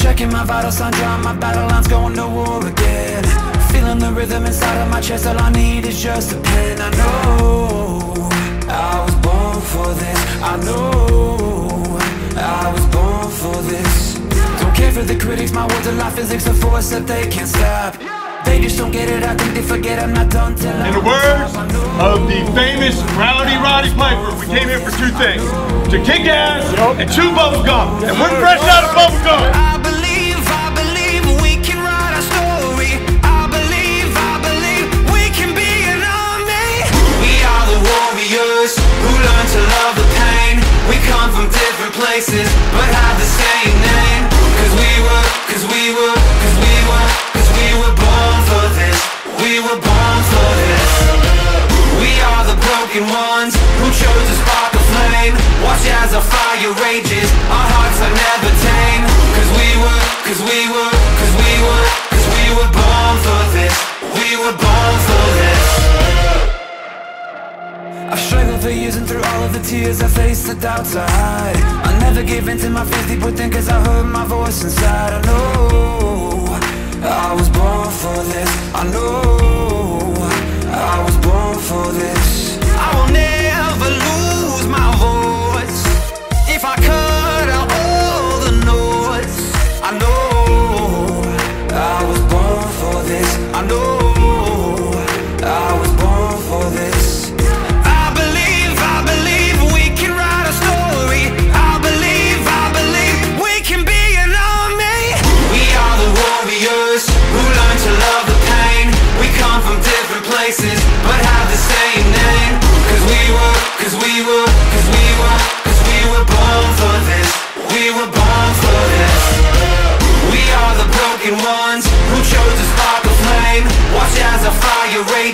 Checking my vital signs, drawing my battle lines, going to war again. Feeling the rhythm inside of my chest, all I need is just a pen. I know I was born for this, I know I was born for this. Don't care for the critics, my words are like physics, a force that they can't stop. They just don't get it, I think they forget I'm not done till In the words of the famous Rowdy Roddy Piper, we came here for two things. To kick ass and chew bubble gum. And we're fresh out of bubble broken ones who chose to spark a flame. Watch as our fire rages, our hearts are never tame. Cause we were, cause we were, cause we were, cause we were born for this. We were born for this. I've struggled for years and through all of the tears I faced the doubts I hide I never gave in to my fears deep within cause I heard my voice inside I know I was born for this I know I was flame Watch as our fire rages, our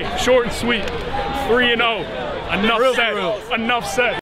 Hey, short and sweet. 3 and 0. Enough said. Enough said.